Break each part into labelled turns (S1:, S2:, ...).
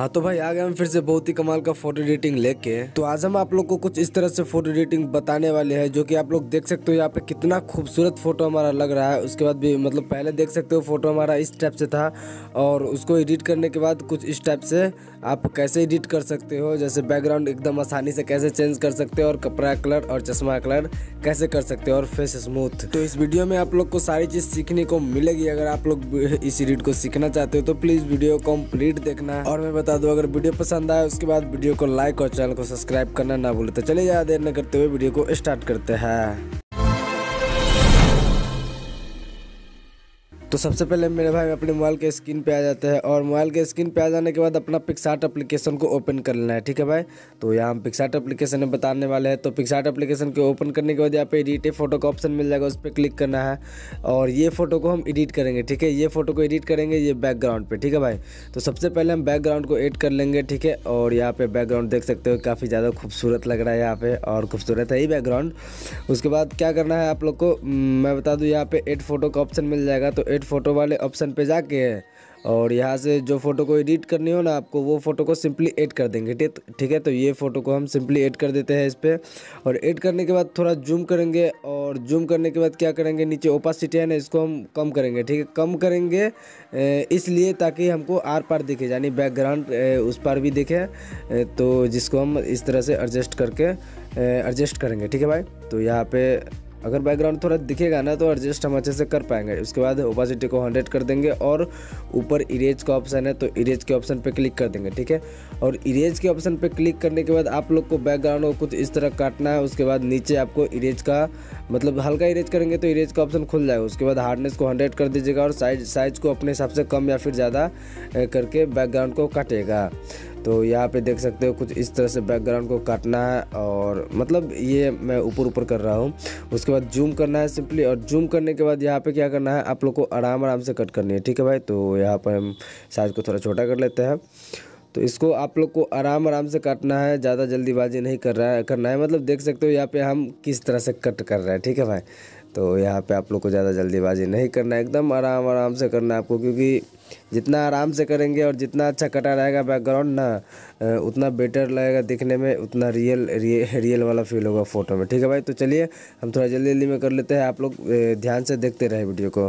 S1: हाँ तो भाई आ गए हम फिर से बहुत ही कमाल का फ़ोटो एडिटिंग लेके तो आज हम आप लोग को कुछ इस तरह से फ़ोटो एडिटिंग बताने वाले हैं, जो कि आप लोग देख सकते हो यहाँ पे कितना खूबसूरत फ़ोटो हमारा लग रहा है। उसके बाद भी मतलब पहले देख सकते हो फ़ोटो हमारा इस टाइप से था, और उसको एडिट करने के बाद कुछ इस टाइप से आप कैसे एडिट कर सकते हो, जैसे बैकग्राउंड एकदम आसानी से कैसे चेंज कर सकते हो, और कपड़ा कलर और चश्मा कलर कैसे कर सकते हो, और फेस स्मूथ तो इस वीडियो में आप लोग को सारी चीज़ सीखने को मिलेगी, अगर आप लोग इस एडिट को सीखना चाहते हो तो प्लीज़ वीडियो कंप्लीट देखना। और मैं बता दूँ, अगर वीडियो पसंद आए उसके बाद वीडियो को लाइक और चैनल को सब्सक्राइब करना ना भूले। तो चलिए, ज़्यादा देर न करते हुए वीडियो को स्टार्ट करते हैं। तो सबसे पहले मेरे भाई अपने मोबाइल के स्क्रीन पे आ जाते हैं और मोबाइल के स्क्रीन पे आ जाने के बाद अपना पिक्सार्ट एप्लीकेशन को ओपन कर लेना है, ठीक है भाई? तो यहाँ हम पिक्सार्ट एप्लीकेशन में बताने वाले हैं तो पिक्सार्ट एप्लीकेशन को ओपन करने के बाद यहाँ पे एडिट फ़ोटो का ऑप्शन मिल जाएगा, उस पर क्लिक करना है और ये फ़ोटो को हम एडिट करेंगे, ठीक है? ये फ़ोटो को एडिट करेंगे ये बैकग्राउंड पर ठीक है भाई? तो सबसे पहले हम बैकग्राउंड को एड कर लेंगे, ठीक है? और यहाँ पर बैकग्राउंड देख सकते हो, काफ़ी ज़्यादा खूबसूरत लग रहा है यहाँ पे और खूबसूरत है ही बैकग्राउंड उसके बाद क्या करना है आप लोग को? मैं बता दूँ, यहाँ पे एड फ़ोटो का ऑप्शन मिल जाएगा तो एड फ़ोटो वाले ऑप्शन पे जाके और यहाँ से जो फ़ोटो को एडिट करनी हो ना आपको, वो फ़ोटो को सिंपली ऐड कर देंगे, ठीक है? तो ये फ़ोटो को हम सिंपली ऐड कर देते हैं इस पर और ऐड करने के बाद थोड़ा जूम करेंगे और जूम करने के बाद क्या करेंगे? नीचे ओपासिटी है ना, इसको हम कम करेंगे, ठीक है? कम करेंगे इसलिए ताकि हमको आर पार दिखे, यानी बैकग्राउंड उस पार भी दिखे तो जिसको हम इस तरह से एडजस्ट करके एडजस्ट करेंगे, ठीक है भाई? तो यहाँ पे अगर बैकग्राउंड थोड़ा दिखेगा ना तो एडजस्ट हम अच्छे से कर पाएँगे। उसके बाद ओपासिटी को हंड्रेड कर देंगे और ऊपर इरेज का ऑप्शन है तो इरेज के ऑप्शन पे क्लिक कर देंगे, ठीक है? और इरेज के ऑप्शन पे क्लिक करने के बाद आप लोग को बैकग्राउंड को कुछ इस तरह काटना है, उसके बाद नीचे आपको इरेज का मतलब हल्का इरेज करेंगे तो इरेज का ऑप्शन खुल जाएगा। उसके बाद हार्डनेस को हंड्रेड कर दीजिएगा और साइज़ साइज़ को अपने हिसाब से कम या फिर ज़्यादा करके बैकग्राउंड को काटेगा। तो यहाँ पे देख सकते हो कुछ इस तरह से बैकग्राउंड को काटना है और मतलब ये मैं ऊपर ऊपर कर रहा हूँ। उसके बाद जूम करना है सिंपली और जूम करने के बाद यहाँ पे क्या करना है? आप लोग को आराम आराम से कट करनी है, ठीक है भाई? तो यहाँ पर हम साइज़ को थोड़ा छोटा कर लेते हैं। तो इसको आप लोग को आराम आराम से काटना है, ज़्यादा जल्दीबाजी नहीं कर रहा है, करना है। मतलब देख सकते हो यहाँ पे हम किस तरह से कट कर रहे हैं, ठीक है भाई? तो यहाँ पे आप लोग को ज़्यादा जल्दीबाजी नहीं करना है एकदम आराम आराम से करना है आपको क्योंकि जितना आराम से करेंगे और जितना अच्छा कटा रहेगा बैकग्राउंड ना उतना बेटर लगेगा दिखने में उतना रियल रिय, रियल वाला फील होगा फ़ोटो में। ठीक है भाई तो चलिए हम थोड़ा जल्दी जल्दी में कर लेते हैं आप लोग ध्यान से देखते रहे वीडियो को।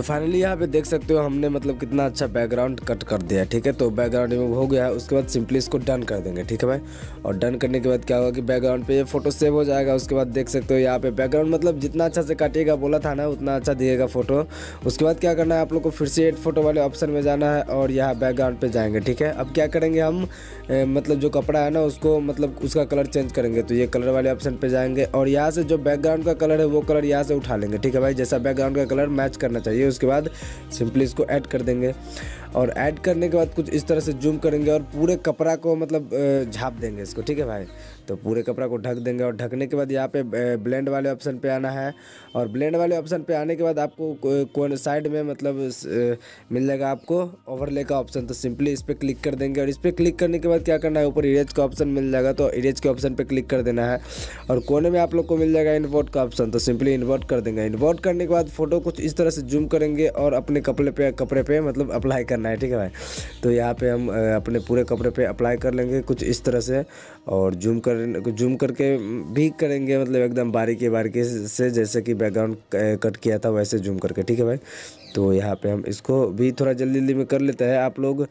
S1: तो फाइनली यहाँ पे देख सकते हो हमने मतलब कितना अच्छा बैकग्राउंड कट कर दिया ठीक है? तो बैकग्राउंड रिमूव हो गया है, उसके बाद सिंपली इसको डन कर देंगे, ठीक है भाई? और डन करने के बाद क्या होगा कि बैकग्राउंड पे ये फ़ोटो सेव हो जाएगा, उसके बाद देख सकते हो यहाँ पे बैकग्राउंड मतलब जितना अच्छा से काटिएगा, बोला था ना, उतना अच्छा दिएगा फ़ोटो उसके बाद क्या करना है, आप लोग को फिर से एड फ़ोटो वाले ऑप्शन में जाना है और यहाँ बैकग्राउंड पर जाएँगे, ठीक है? अब क्या करेंगे हम मतलब जो कपड़ा है ना, उसको मतलब उसका कलर चेंज करेंगे तो ये कलर वाले ऑप्शन पे जाएँगे और यहाँ से जो बैकग्राउंड का कलर है, वो कलर यहाँ से उठा लेंगे, ठीक है भाई? जैसा बैकग्राउंड का कलर मैच करना चाहिए उसके बाद सिंपली इसको ऐड कर देंगे। और ऐड करने के बाद कुछ इस तरह से जूम करेंगे और पूरे कपड़ा को मतलब झाप देंगे इसको, ठीक है भाई? तो पूरे कपड़ा को ढक देंगे और ढकने के बाद यहाँ पे ब्लेंड वाले ऑप्शन पे आना है। और ब्लेंड वाले ऑप्शन पे आने के बाद आपको कौन साइड में मतलब मिल जाएगा आपको ओवरले का ऑप्शन तो सिंपली इस पर क्लिक कर देंगे और इस पर क्लिक करने के बाद क्या करना है? ऊपर इरेज का ऑप्शन मिल जाएगा तो इरेज के ऑप्शन पर क्लिक कर देना है। और कोने में आप लोग को मिल जाएगा इन्वर्ट का ऑप्शन तो सिंपली इन्वर्ट कर देंगे। इन्वर्ट करने के बाद फ़ोटो कुछ इस तरह से जूम करेंगे और अपने कपड़े पे कपड़े पे मतलब अप्लाई है, ठीक है भाई? तो यहाँ पे हम अपने पूरे कपड़े पे अप्लाई कर लेंगे, कुछ इस तरह से, और जूम कर जूम करके भी करेंगे मतलब एकदम बारीकी बारीकी से, जैसे कि बैकग्राउंड कट किया था, वैसे जूम करके, ठीक है भाई? तो यहाँ पे हम इसको भी थोड़ा जल्दी जल्दी में कर लेते हैं। आप लोग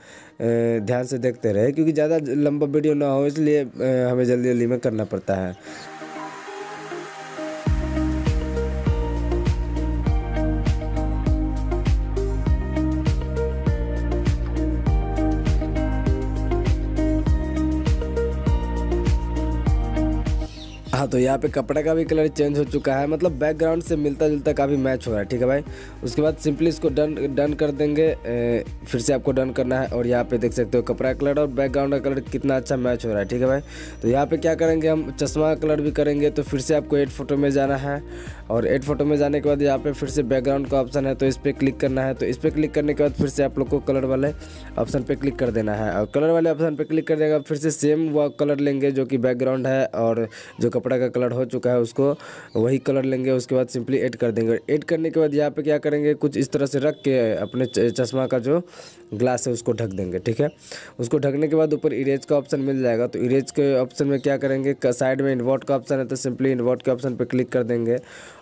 S1: ध्यान से देखते रहे, क्योंकि ज़्यादा लंबा वीडियो ना हो, इसलिए हमें जल्दी जल्दी में करना पड़ता है। तो यहाँ पे कपड़ा का भी कलर चेंज हो चुका है। मतलब बैकग्राउंड से मिलता जुलता काफ़ी मैच हो रहा है ठीक है भाई? उसके बाद सिंपली इसको डन डन कर देंगे ए, फिर से आपको डन करना है और यहाँ पे देख सकते हो कपड़ा का कलर और बैकग्राउंड का कलर कितना अच्छा मैच हो रहा है ठीक है भाई? तो यहाँ पे क्या करेंगे हम? चश्मा का कलर भी करेंगे तो फिर से आपको एड फ़ोटो में जाना है और एड फ़ोटो में जाने के बाद यहाँ पर फिर से बैकग्राउंड का ऑप्शन है तो इस पर क्लिक करना है। तो इस पर क्लिक करने के बाद फिर से आप लोग को कलर वाले ऑप्शन पर क्लिक कर देना है और कलर वाले ऑप्शन पर क्लिक कर देगा फिर से सेम वो कलर लेंगे जो कि बैकग्राउंड है और जो कपड़ा का कलर हो चुका है, उसको वही कलर लेंगे, उसके बाद सिंपली ऐड कर देंगे। ऐड करने के बाद यहाँ पे क्या करेंगे, कुछ इस तरह से रख के अपने चश्मा का जो ग्लास है, उसको ढक देंगे, ठीक है? उसको ढकने के बाद ऊपर इरेज का ऑप्शन मिल जाएगा। तो इरेज के ऑप्शन में क्या करेंगे साइड में इन्वर्ट का ऑप्शन है तो सिंपली इन्वर्ट के ऑप्शन पर क्लिक कर देंगे।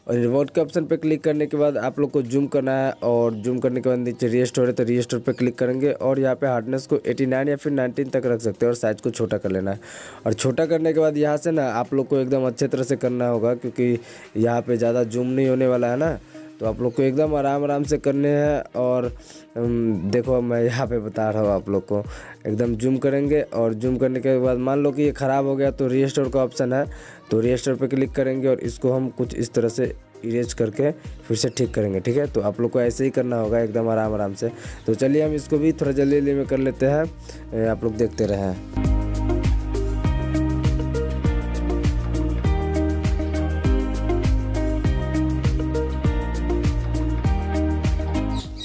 S1: और रिवॉर्ड के ऑप्शन पर क्लिक करने के बाद आप लोग को जूम करना है और जूम करने के बाद नीचे रिस्टोर है तो रिस्टोर पर क्लिक करेंगे और यहाँ पे हार्डनेस को 89 या फिर 19 तक रख सकते हैं और साइज़ को छोटा कर लेना है। और छोटा करने के बाद यहाँ से ना आप लोग को एकदम अच्छे तरह से करना होगा क्योंकि यहाँ पर ज़्यादा जूम नहीं होने वाला है ना। तो आप लोग को एकदम आराम आराम से करने हैं और देखो मैं यहाँ पे बता रहा हूँ आप लोग को। एकदम जूम करेंगे और जूम करने के बाद मान लो कि ये ख़राब हो गया तो रीस्टोर का ऑप्शन है। तो रीस्टोर पे क्लिक करेंगे और इसको हम कुछ इस तरह से इरेज करके फिर से ठीक करेंगे, ठीक है? तो आप लोग को ऐसे ही करना होगा एकदम आराम आराम से। तो चलिए हम इसको भी थोड़ा जल्दी जल्दी में कर लेते हैं। आप लोग देखते रहें।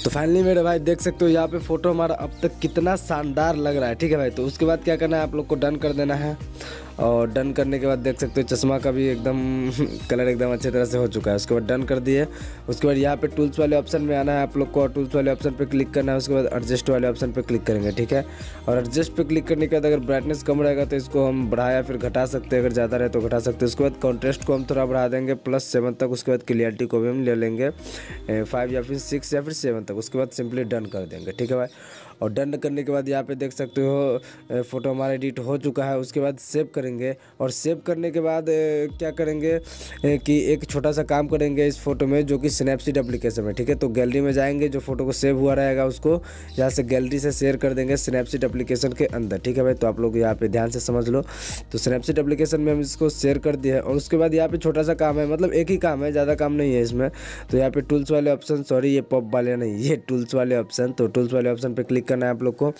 S1: तो फाइनली मेरे भाई देख सकते हो, यहाँ पे फ़ोटो हमारा अब तक कितना शानदार लग रहा है। ठीक है भाई तो उसके बाद क्या करना है, आप लोग को डन कर देना है। और डन करने के बाद देख सकते हो चश्मा का भी एकदम कलर एकदम अच्छे तरह से हो चुका है। उसके बाद डन कर दिए। उसके बाद यहाँ पे टूल्स वाले ऑप्शन में आना है। आप लोग को टूल्स वाले ऑप्शन पे क्लिक करना है। उसके बाद एडजस्ट वाले ऑप्शन पे क्लिक करेंगे, ठीक है? और एडजस्ट पे क्लिक करने के बाद अगर ब्राइटनेस कम रहेगा तो इसको हम बढ़ा या फिर घटा सकते हैं। अगर ज़्यादा रहे तो घटा सकते हैं। उसके बाद कॉन्ट्रेस्ट को हम थोड़ा बढ़ा देंगे। प्लस सेवन तक उसके बाद क्लियरिटी को भी हम ले लेंगे। फाइव या फिर सिक्स या फिर सेवन तक। उसके बाद सिंपली डन कर देंगे, ठीक है भाई? और डन करने के बाद यहाँ पे देख सकते हो फ़ोटो हमारा एडिट हो चुका है, उसके बाद सेव करेंगे। और सेव करने के बाद क्या करेंगे कि एक छोटा सा काम करेंगे इस फ़ोटो में, जो कि स्नैपसीड एप्लीकेशन में, ठीक है? तो गैलरी में जाएँगे, जो फ़ोटो को सेव हुआ रहेगा उसको, यहाँ से गैलरी से शेयर कर देंगे स्नैपसीड एप्लीकेशन के अंदर, ठीक है भाई? तो आप लोग यहाँ पे ध्यान से समझ लो। तो स्नैपसीड एप्लीकेशन में हम इसको शेयर कर दिए और उसके बाद यहाँ पे छोटा सा काम है मतलब एक ही काम है, ज़्यादा काम नहीं है इसमें। तो यहाँ पे टूल्स वाले ऑप्शन सॉरी ये पॉप वाले नहीं, ये टूल्स वाले ऑप्शन तो टूल्स वाले ऑप्शन पर क्लिक करना है आप लोग को।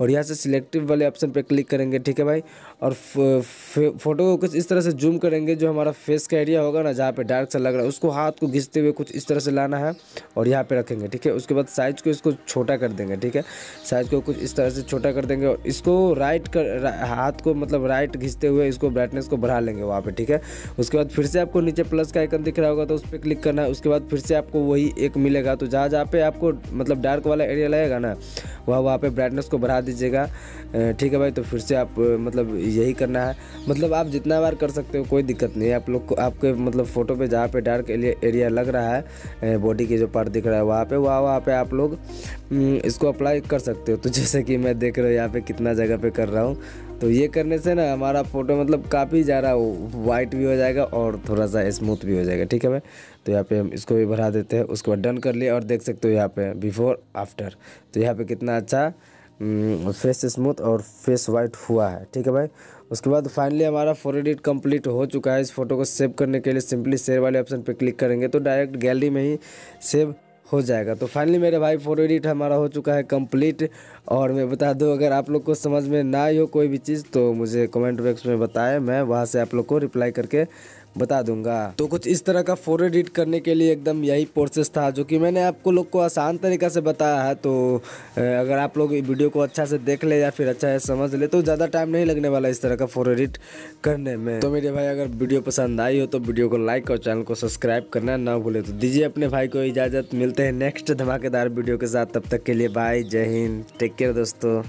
S1: और यहाँ से सिलेक्टिव वाले ऑप्शन पर क्लिक करेंगे, ठीक है भाई? और फ़ोटो को कुछ इस तरह से जूम करेंगे जो हमारा फेस का एरिया होगा ना जहाँ पे डार्क सा लग रहा है उसको हाथ को घिसते हुए कुछ इस तरह से लाना है और यहाँ पे रखेंगे ठीक है? उसके बाद साइज़ को इसको छोटा कर देंगे ठीक है? साइज़ को कुछ इस तरह से छोटा कर देंगे और इसको राइट कर रा, हाथ को मतलब राइट घिसते हुए इसको ब्राइटनेस को बढ़ा लेंगे वहाँ पर ठीक है? उसके बाद फिर से आपको नीचे प्लस का आइकन दिख रहा होगा तो उस पर क्लिक करना है। उसके बाद फिर से आपको वही एक मिलेगा तो जहाँ जहाँ पे आपको मतलब डार्क वाला एरिया लगेगा ना वहाँ वहाँ पर ब्राइटनेस को बढ़ा दीजिएगा। ठीक है भाई? तो फिर से आप मतलब यही करना है। मतलब आप जितना बार कर सकते हो, कोई दिक्कत नहीं है। आप लोग को, आपके मतलब फ़ोटो पे, जहाँ पे डार्क एरिया लग रहा है बॉडी के जो पार्ट दिख रहा है, वहाँ पे, वहाँ वहाँ पे आप लोग इसको अप्लाई कर सकते हो। तो जैसे कि मैं देख रहा हूँ, यहाँ पे कितना जगह पे कर रहा हूँ। तो ये करने से ना, हमारा फ़ोटो मतलब काफ़ी ज़्यादा वाइट भी हो जाएगा और थोड़ा सा स्मूथ भी हो जाएगा। ठीक है भाई? तो यहाँ पे हम इसको भी बढ़ा देते हैं। उसके डन कर लिए और देख सकते हो यहाँ पे बिफोर आफ्टर तो यहाँ पे कितना अच्छा फेस स्मूथ और फेस वाइट हुआ है। ठीक है भाई? उसके बाद फाइनली हमारा फोर एडिट कंप्लीट हो चुका है। इस फ़ोटो को सेव करने के लिए सिंपली शेयर वाले ऑप्शन पर क्लिक करेंगे तो डायरेक्ट गैलरी में ही सेव हो जाएगा। तो फाइनली मेरे भाई फ़ोटो एडिट हमारा हो चुका है कंप्लीट और मैं बता दूँ, अगर आप लोग को समझ में ना आई हो कोई भी चीज़ तो मुझे कमेंट बॉक्स में बताएँ। मैं वहाँ से आप लोग को रिप्लाई करके बता दूँगा। तो कुछ इस तरह का फ़ोटो एडिट करने के लिए एकदम यही प्रोसेस था, जो कि मैंने आपको लोग को आसान तरीका से बताया है। तो अगर आप लोग वीडियो को अच्छा से देख ले या फिर अच्छा है समझ ले तो ज़्यादा टाइम नहीं लगने वाला इस तरह का फ़ोटो एडिट करने में। तो मेरे भाई, अगर वीडियो पसंद आई हो तो वीडियो को लाइक और चैनल को सब्सक्राइब करना ना भूले। तो दीजिए अपने भाई को इजाज़त। मिलते हैं नेक्स्ट धमाकेदार वीडियो के साथ। तब तक के लिए बाय जय हिंद। टेक केयर दोस्तों।